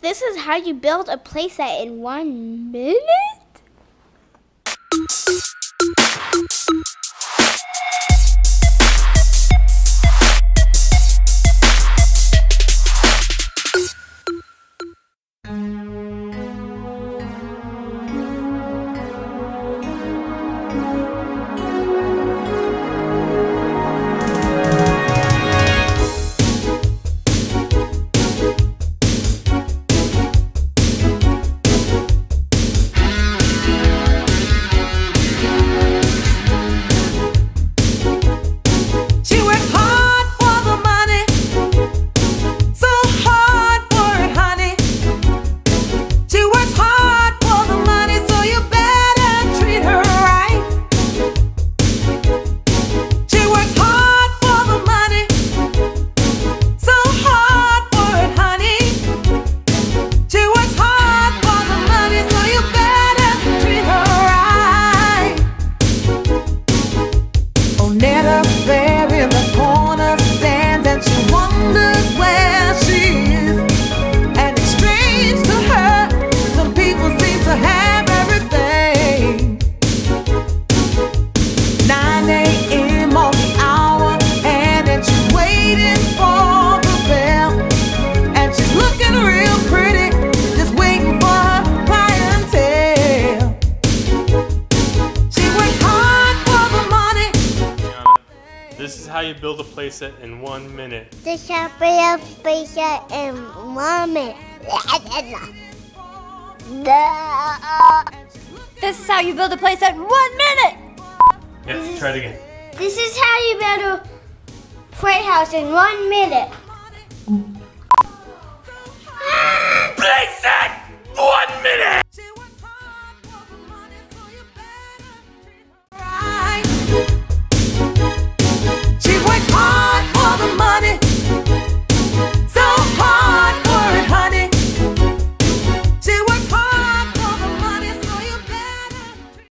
This is how you build a playset in one minute? How you build a playset in one minute. The Shopper playset in one minute. This is how you build a playset in one minute. Yeah, try it again. This is how you build a playhouse in one minute.